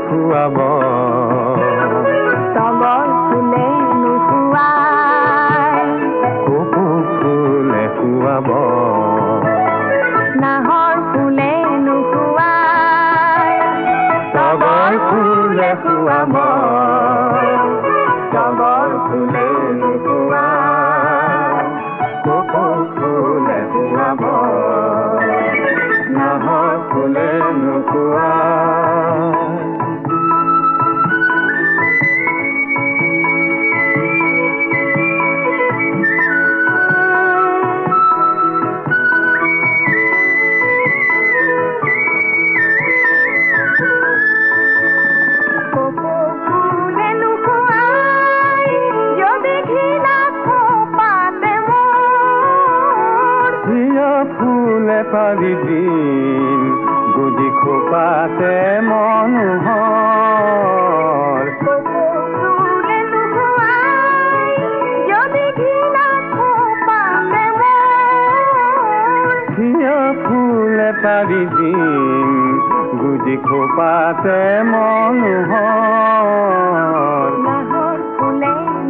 খুৱাব তগৰ ফুলে নোখোৱাই কপৌ ফুলে খুৱাব নাহৰ ফুলে নোখোৱাই তগৰ ফুলে খুৱাব পাৰি দিন গুজি খোপাতে মনোহৰ ফুলে পাৰি দিন গুজি খোপাতে মনোহৰ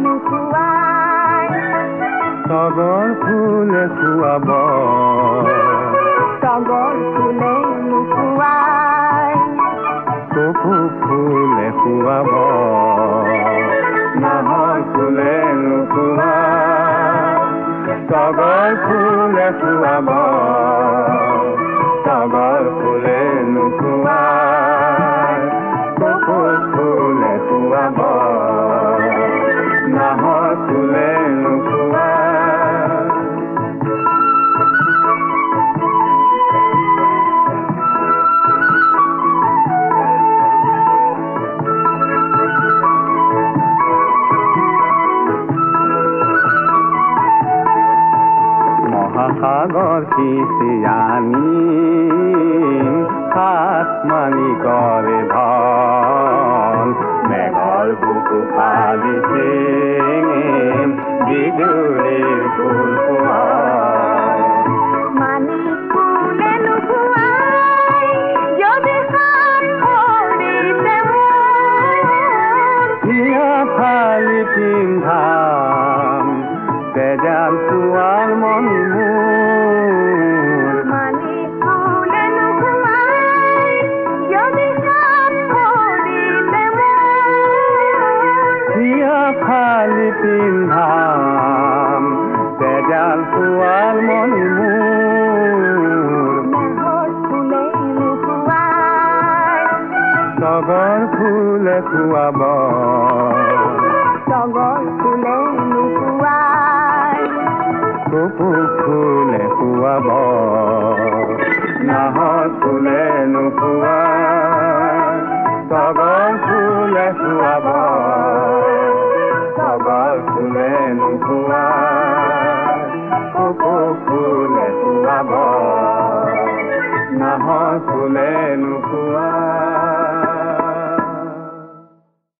নোখোৱাই। তগৰ ফুলে খুৱাব তগৰ ফুলে নোখোৱাই কপৌ ফুলে খুৱাব নাহৰ ফুলে নোখোৱাই তগৰ ফুলে নোখোৱাই মহাসাগর কিসিয়ানি আসমানি করে ধন মেঘর বুকু পালি বিদুরের ফুল ফালি পিন্ধাম তেজাম পুয়া খুৱাব নোখোৱাই ফুলে খুৱাব নাহৰ ফুলে নোখোৱাই তগৰ ফুলে খুৱাব খুৱাব নাহৰ ফুলে নোখোৱাই